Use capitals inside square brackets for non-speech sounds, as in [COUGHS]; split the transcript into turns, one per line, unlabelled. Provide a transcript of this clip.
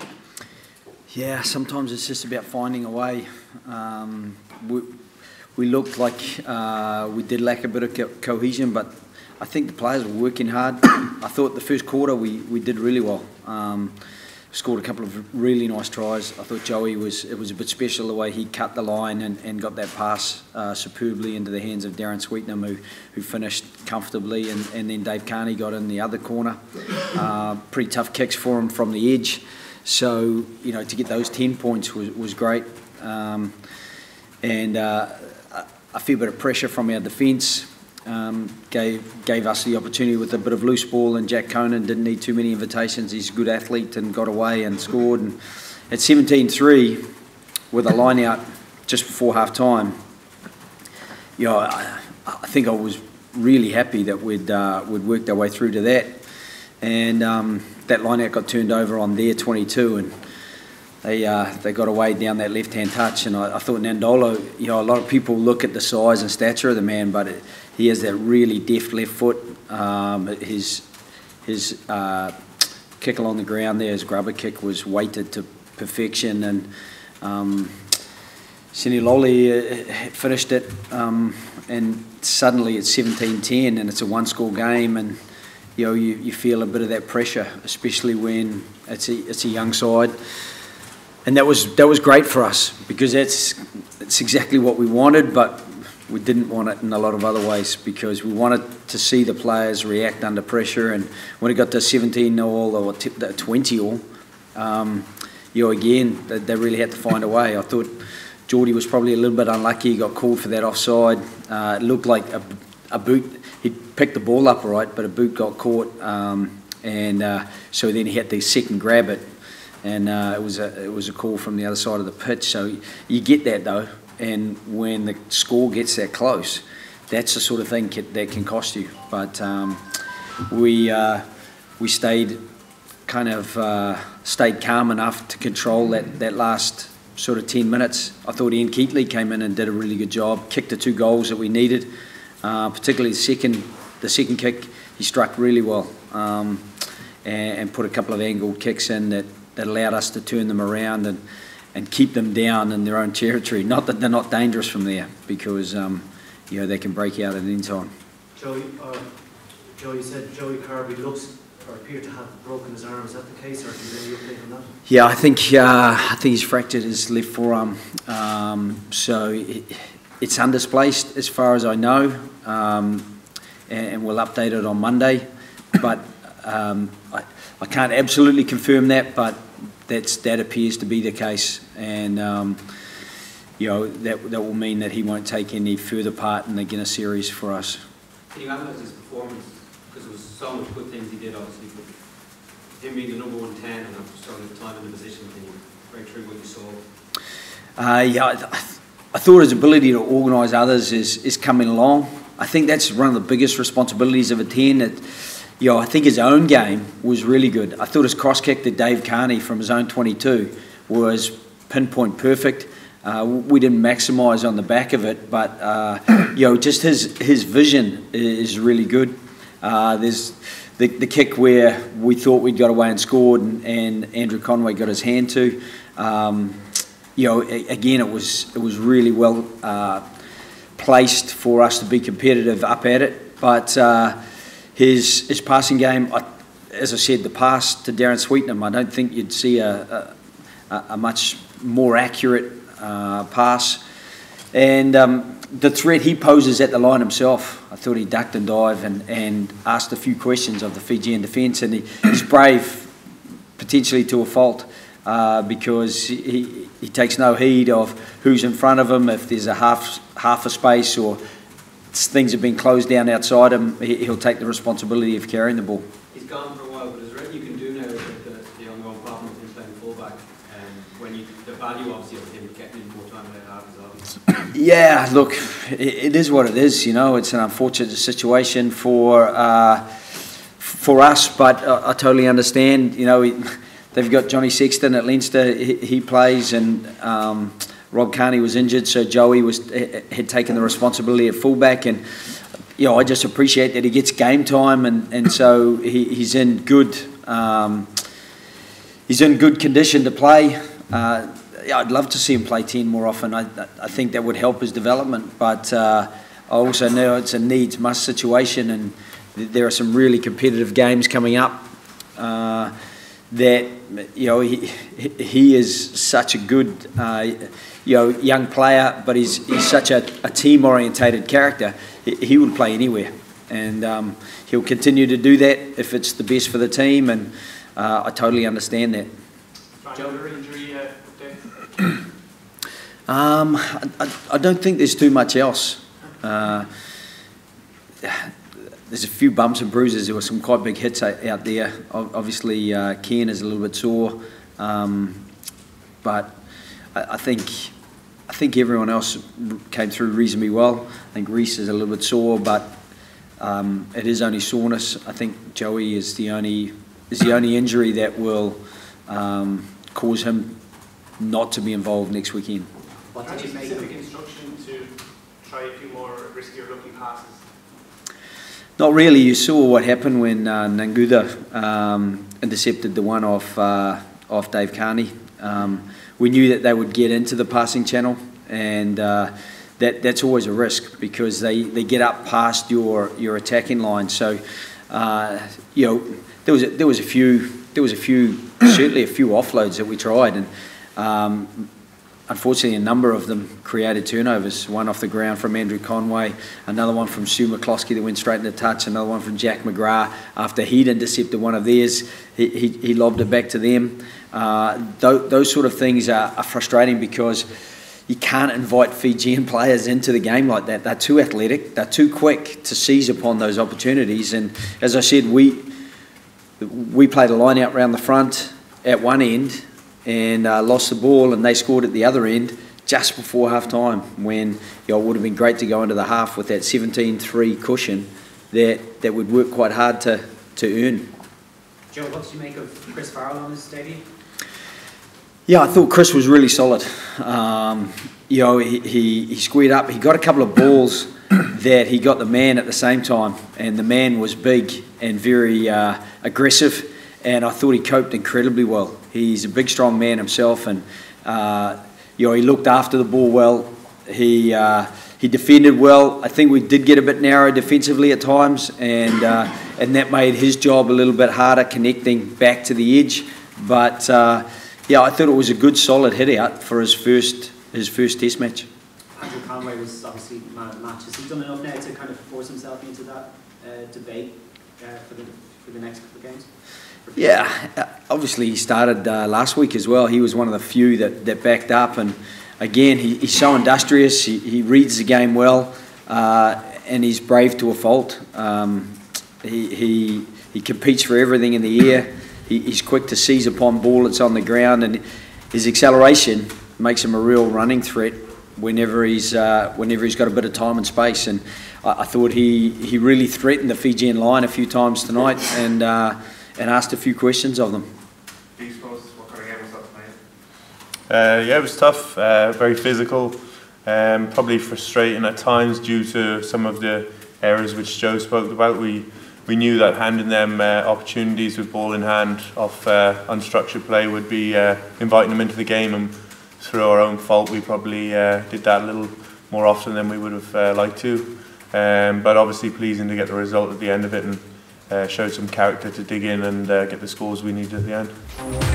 Uh?
Yeah, sometimes it's just about finding a way. Um, we, we looked like uh, we did lack a bit of co- cohesion, but I think the players were working hard. [COUGHS] I thought the first quarter we, we did really well. Um, scored a couple of really nice tries. I thought Joey was it was a bit special the way he cut the line and, and got that pass uh, superbly into the hands of Darren Sweetnam who, who finished comfortably and, and then Dave Kearney got in the other corner. Uh, pretty tough kicks for him from the edge. So, you know, to get those 10 points was, was great. Um, and uh, a fair bit of pressure from our defence um, gave gave us the opportunity with a bit of loose ball, and Jack Conan didn't need too many invitations. He's a good athlete and got away and scored. And at 17-3, with a line out just before half time, you know, I, I think I was really happy that we'd uh, we'd worked our way through to that, and um, that line out got turned over on their 22 and they uh, they got away down that left hand touch, and I, I, thought Nadolo. You know, a lot of people look at the size and stature of the man, but it, he has that really deft left foot. Um, his his uh, kick along the ground there, his grubber kick was weighted to perfection, and um, Lolly uh, finished it, um, and suddenly it's 17-10, and it's a one-score game, and you know you, you feel a bit of that pressure, especially when it's a it's a young side and that was that was great for us because that's it's exactly what we wanted, but we didn't want it in a lot of other ways because we wanted to see the players react under pressure. And when it got to 17 all or 20 all, um, you know, again, they, they, really had to find a way. I thought Geordie was probably a little bit unlucky. He got called for that offside. Uh, it looked like a, a, boot. He picked the ball up right, but a boot got caught. Um, and uh, so then he had to second grab it and uh, it was a it was a call from the other side of the pitch. So you get that though, and when the score gets that close, that's the sort of thing that can cost you. But um, we uh, we stayed kind of uh, stayed calm enough to control that that last sort of 10 minutes. I thought Ian Keatley came in and did a really good job, kicked the two goals that we needed, uh, particularly the second the second kick. He struck really well um, and, and put a couple of angled kicks in that that allowed us to turn them around and, and keep them down in their own territory. Not that they're not dangerous from there, because um, you know they can break out at any time.
Joey, uh, Joey said Joey Carbery looks or appeared to have broken his arm. Is that the case, or is there any update on that?
Yeah, I think uh, I think he's fractured his left forearm, um, so it, it's undisplaced as far as I know, um, and, and, we'll update it on Monday. But um, I, I can't absolutely confirm that, but that's that appears to be the case, and um, you know that that will mean that he won't take any further part in the Guinness series for us.
Can you analyse his performance? Because there was so much good things he did, obviously, but him being the number one ten and after sort of time in the position, can you break through what you saw?
Uh, yeah, I, I thought his ability to organise others is is coming along. I think that's one of the biggest responsibilities of a ten. That, you know, I think his own game was really good. I thought his cross kick to Dave Kearney from his own 22 was pinpoint perfect. Uh, we didn't maximise on the back of it, but uh, you know, just his his vision is really good. Uh, there's the, the kick where we thought we'd got away and scored, and, and Andrew Conway got his hand to. Um, you know, again, it was it was really well uh, placed for us to be competitive up at it, but uh, his his passing game, I, as I said, the pass to Darren Sweetnam, I don't think you'd see a, a, a much more accurate uh, pass. And um, the threat he poses at the line himself, I thought he ducked and dived and, and asked a few questions of the Fijian defence, and he, he's brave, potentially to a fault. Uh, because he, he takes no heed of who's in front of him, if there's a half half a space or things have been closed down outside him, he'll take the responsibility of carrying the ball.
He's gone for a while, but is there anything you can do now with the, the ongoing problem of him playing fullback? And um, when you, the value obviously of him getting in more time than half is obvious. [COUGHS]
Yeah, look, it, it is what it is. You know, it's an unfortunate situation for uh, for us, but uh, I totally understand. You know, they've got Johnny Sexton at Leinster. He, he plays and. Um, Rob Kearney was injured, so Joey was had taken the responsibility of fullback, and you know, I just appreciate that he gets game time, and, and so he, he's in good um, he's in good condition to play. Uh, yeah, I'd love to see him play ten more often. I, I think that would help his development, but uh, I also know it's a needs must situation, and there are some really competitive games coming up. Uh, that you know he he is such a good uh, you know young player, but he's he's such a, a team orientated character. He, he will play anywhere, and um, he'll continue to do that if it's the best for the team. And uh, I totally understand that.
injury
um, I, I, don't think there's too much else. Uh, there's a few bumps and bruises. There were some quite big hits out there. Obviously, uh, Ken is a little bit sore, um, but I, I, think I think everyone else came through reasonably well. I think Rhys is a little bit sore, but um, it is only soreness. I think Joey is the only is the only injury that will um, cause him not to be involved next weekend.
What did you make instruction to try a few more riskier looking passes?
Not really. You saw what happened when uh, Nanguda um, intercepted the one off uh, off Dave Kearney. Um, we knew that they would get into the passing channel, and uh, that that's always a risk because they, they get up past your your attacking line. So, uh, you know, there was a, there was a few there was a few [COUGHS] certainly a few offloads that we tried, and um, unfortunately, a number of them created turnovers. One off the ground from Andrew Conway, another one from Stu McCloskey that went straight into touch, another one from Jack McGrath after he'd intercepted one of theirs. He, he, he lobbed it back to them. Uh, th- those sort of things are, are, frustrating because you can't invite Fijian [LAUGHS] players into the game like that. They're too athletic, they're too quick to seize upon those opportunities. And as I said, we, we played a line out round the front at one end and uh, lost the ball, and they scored at the other end just before half time when you know, it would have been great to go into the half with that 17-3 cushion that, that would work quite hard to, to earn.
Joe, what did you make of Chris Farrell on this stadium?
Yeah, I thought Chris was really solid. Um, you know, he, he, he squared up. He got a couple of balls that he got the man at the same time, and the man was big and very uh, aggressive and I thought he coped incredibly well. He's a big, strong man himself, and uh, you know he looked after the ball well. He uh, he defended well. I think we did get a bit narrow defensively at times, and uh, and that made his job a little bit harder connecting back to the edge. But uh, yeah, I thought it was a good, solid hit out for his first his first Test match.
Andrew Conway was obviously man of the match. Has he done enough now to kind of force himself into that uh, debate uh, for the for the next couple of games?
Yeah, obviously he started uh, last week as well. He was one of the few that, that backed up, and again, he, he's so industrious. He, he reads the game well, uh, and he's brave to a fault. Um, he, he he competes for everything in the air. He, he's quick to seize upon ball that's on the ground, and his acceleration makes him a real running threat whenever he's uh, whenever he's got a bit of time and space. And I, I, thought he he really threatened the Fijian line a few times tonight, and uh, and asked a few questions of them.
Uh, yeah, it was tough, uh, very physical, um, probably frustrating at times due to some of the errors which Joe spoke about. We we knew that handing them uh, opportunities with ball in hand off uh, unstructured play would be uh, inviting them into the game, and through our own fault, we probably uh, did that a little more often than we would have uh, liked to. Um, but obviously, pleasing to get the result at the end of it and uh, showed some character to dig in and uh, get the scores we needed at the end.